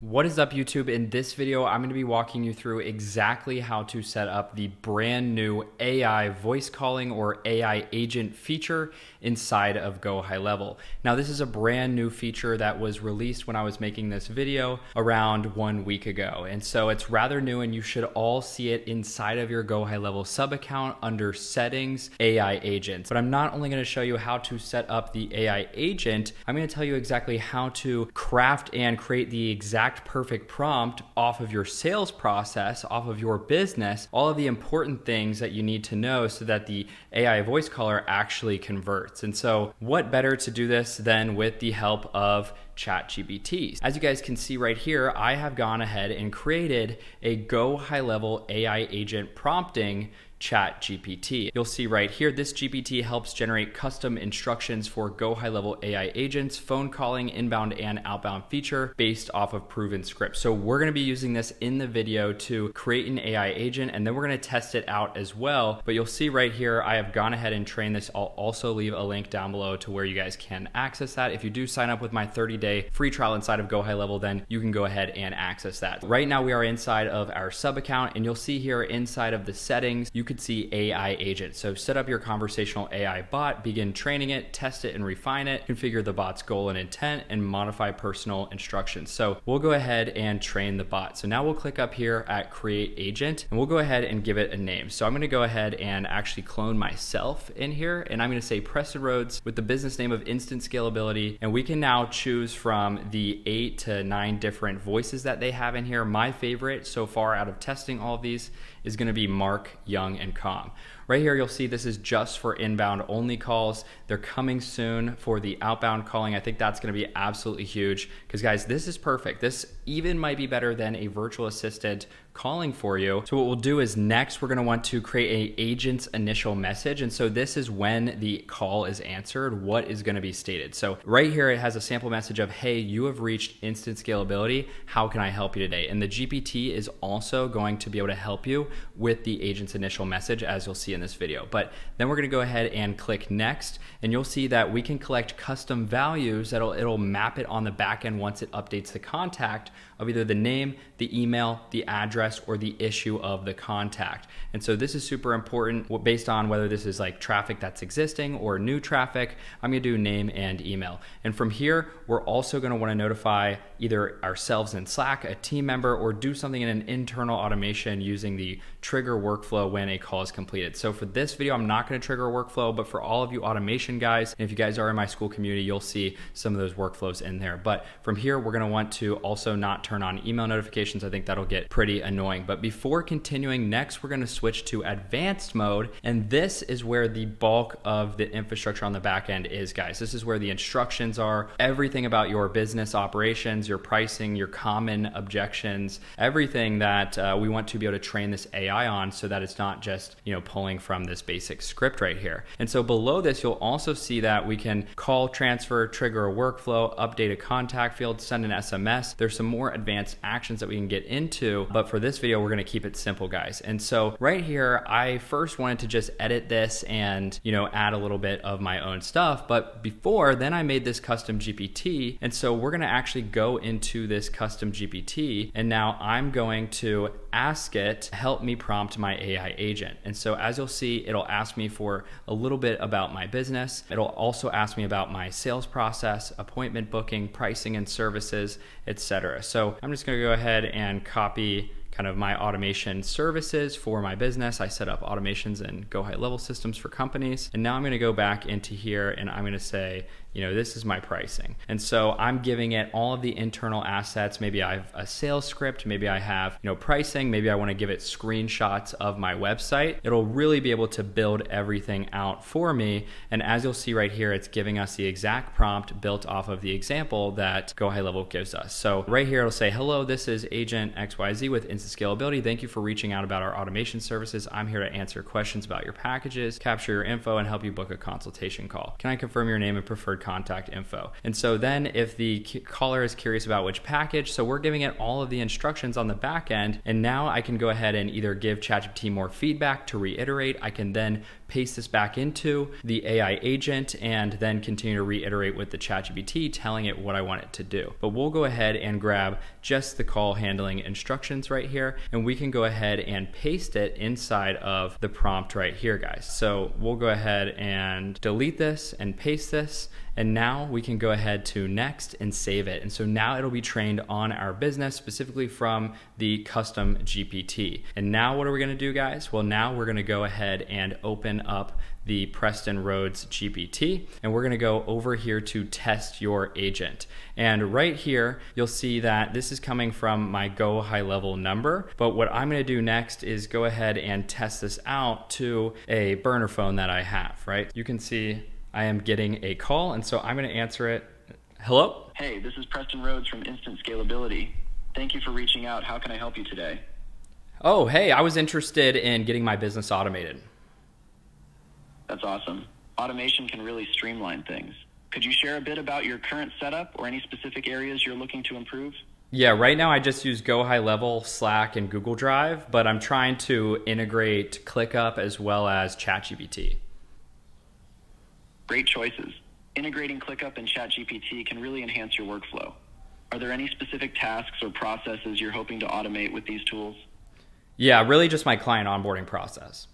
What is up YouTube? In this video, I'm going to be walking you through exactly how to set up the brand new AI voice calling or AI agent feature inside of Go High Level. Now, this is a brand new feature that was released when I was making this video around one week ago. And so it's rather new and you should all see it inside of your Go High Level sub account under settings, AI agents. But I'm not only going to show you how to set up the AI agent, I'm going to tell you exactly how to craft and create the exact exact perfect prompt off of your sales process, off of your business, all of the important things that you need to know so that the AI voice caller actually converts. And so, what better to do this than with the help of ChatGPT. As you guys can see right here, I have gone ahead and created a Go high level AI agent prompting Chat GPT. You'll see right here, this GPT helps generate custom instructions for Go high level AI agents, phone calling, inbound and outbound feature based off of proven scripts. So we're gonna be using this in the video to create an AI agent and then we're gonna test it out as well. But you'll see right here, I have gone ahead and trained this. I'll also leave a link down below to where you guys can access that. If you do sign up with my 30 day free trial inside of Go High Level, then you can go ahead and access that. Right now we are inside of our sub account and you'll see here inside of the settings, you could see AI agent. So set up your conversational AI bot, begin training it, test it and refine it, configure the bot's goal and intent, and modify personal instructions. So we'll go ahead and train the bot. So now we'll click up here at create agent and we'll go ahead and give it a name. So I'm gonna go ahead and actually clone myself in here and I'm gonna say Preston Rhodes with the business name of Instant Scalability. And we can now choose from the eight to nine different voices that they have in here. My favorite so far out of testing all of these is gonna be Mark, Young, and Calm. Right here, you'll see this is just for inbound only calls. They're coming soon for the outbound calling. I think that's gonna be absolutely huge because guys, this is perfect. This even might be better than a virtual assistant calling for you. So what we'll do is next, we're gonna want to create a agent's initial message. And so this is when the call is answered, what is gonna be stated. So right here, it has a sample message of, hey, you have reached instant scalability. How can I help you today? And the GPT is also going to be able to help you with the agent's initial message as you'll see in this video. But then we're gonna go ahead and click next, and you'll see that we can collect custom values that'll it'll map it on the back end once it updates the contact of either the name, the email, the address, or the issue of the contact. And so this is super important based on whether this is like traffic that's existing or new traffic. I'm gonna do name and email. And from here, we're also gonna wanna notify either ourselves in Slack, a team member, or do something in an internal automation using the trigger workflow when a call is completed. So for this video, I'm not gonna trigger a workflow, but for all of you automation guys, and if you guys are in my Skool community, you'll see some of those workflows in there. But from here, we're gonna want to also not turn on email notifications. I think that'll get pretty annoying. But before continuing, next we're gonna switch to advanced mode. And this is where the bulk of the infrastructure on the back end is, guys. This is where the instructions are, everything about your business operations, your pricing, your common objections, everything that uh, we want to be able to train this AI on so that it's not just, you know, pulling from this basic script right here. And so below this, you'll also see that we can call, transfer, trigger a workflow, update a contact field, send an SMS. There's some more advanced actions that we can get into, but for this video, we're gonna keep it simple, guys. And so right here, I first wanted to just edit this and, you know, add a little bit of my own stuff. But before, then I made this custom GPT. And so we're gonna actually go into this custom GPT. And now I'm going to ask it, help me prompt my AI agent. And so as you'll see, it'll ask me for a little bit about my business. It'll also ask me about my sales process, appointment booking, pricing and services, etc. So I'm just gonna go ahead and copy kind of my automation services for my business. I set up automations and go high level systems for companies. And now I'm gonna go back into here and I'm gonna say, you know, this is my pricing. And so I'm giving it all of the internal assets. Maybe I have a sales script, maybe I have, you know, pricing, maybe I want to give it screenshots of my website. It'll really be able to build everything out for me. And as you'll see right here, it's giving us the exact prompt built off of the example that Go High Level gives us. So right here, it'll say, hello, this is Agent XYZ with Instant Scalability. Thank you for reaching out about our automation services. I'm here to answer questions about your packages, capture your info, and help you book a consultation call. Can I confirm your name and preferred contact info. And so then if the caller is curious about which package, so we're giving it all of the instructions on the back end. And now I can go ahead and either give ChatGPT more feedback to reiterate. I can then paste this back into the AI agent, and then continue to reiterate with the ChatGPT, telling it what I want it to do. But we'll go ahead and grab just the call handling instructions right here, and we can go ahead and paste it inside of the prompt right here, guys. So we'll go ahead and delete this and paste this. And now we can go ahead to next and save it. And so now it'll be trained on our business, specifically from the custom GPT. And now what are we gonna do guys? Well, now we're gonna go ahead and open up the Preston Rhodes GPT, and we're gonna go over here to test your agent. And right here, you'll see that this is coming from my Go High Level number, but what I'm gonna do next is go ahead and test this out to a burner phone that I have, right? You can see I am getting a call, and so I'm going to answer it. Hello? Hey, this is Preston Rhodes from Instant Scalability. Thank you for reaching out. How can I help you today? Oh, hey, I was interested in getting my business automated. That's awesome. Automation can really streamline things. Could you share a bit about your current setup or any specific areas you're looking to improve? Yeah, right now I just use Go High Level, Slack, and Google Drive, but I'm trying to integrate ClickUp as well as ChatGPT. Great choices. Integrating ClickUp and ChatGPT can really enhance your workflow. Are there any specific tasks or processes you're hoping to automate with these tools? Yeah, really just my client onboarding process.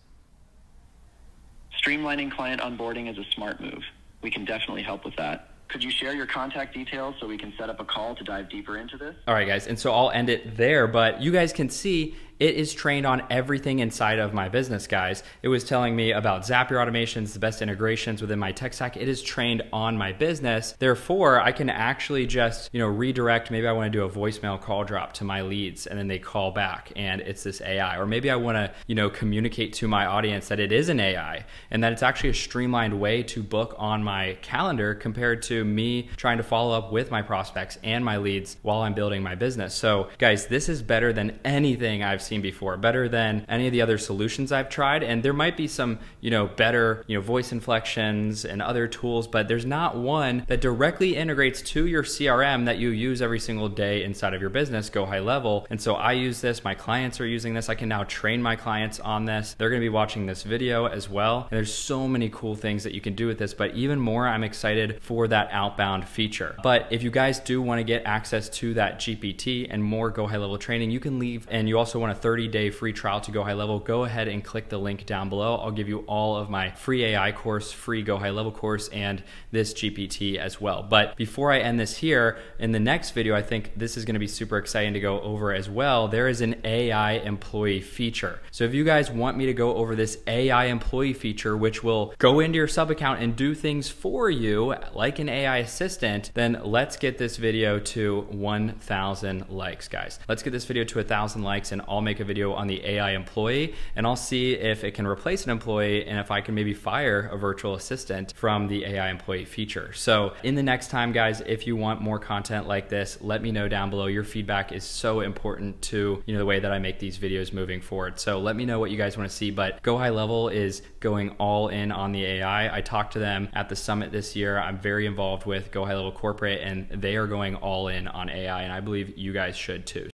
Streamlining client onboarding is a smart move. We can definitely help with that. Could you share your contact details so we can set up a call to dive deeper into this? All right, guys. And so I'll end it there, but you guys can see it is trained on everything inside of my business, guys. It was telling me about Zapier automations, the best integrations within my tech stack. It is trained on my business. Therefore, I can actually just, you know, redirect. Maybe I want to do a voicemail call drop to my leads and then they call back and it's this AI. Or maybe I want to, you know, communicate to my audience that it is an AI and that it's actually a streamlined way to book on my calendar compared to me trying to follow up with my prospects and my leads while I'm building my business. So, guys, this is better than anything I've seen before, better than any of the other solutions I've tried. And there might be some, you know, better, you know, voice inflections and other tools, but there's not one that directly integrates to your CRM that you use every single day inside of your business, go high level. And so I use this, my clients are using this. I can now train my clients on this. They're gonna be watching this video as well. And there's so many cool things that you can do with this, but even more, I'm excited for that outbound feature. But if you guys do wanna get access to that GPT and more go high level training, you can leave and you also wanna 30 day free trial to Go High Level, go ahead and click the link down below. I'll give you all of my free AI course, free Go High Level course, and this GPT as well. But before I end this here, in the next video, I think this is gonna be super exciting to go over as well. There is an AI employee feature. So if you guys want me to go over this AI employee feature, which will go into your sub account and do things for you like an AI assistant, then let's get this video to 1,000 likes, guys. Let's get this video to 1,000 likes and I'll make a video on the AI employee and I'll see if it can replace an employee and if I can maybe fire a virtual assistant from the AI employee feature. So in the next time, guys, if you want more content like this, let me know down below. Your feedback is so important to you know the way that I make these videos moving forward. So let me know what you guys want to see. But Go High Level is going all in on the AI. I talked to them at the summit this year. I'm very involved with Go High Level Corporate and they are going all in on AI and I believe you guys should too.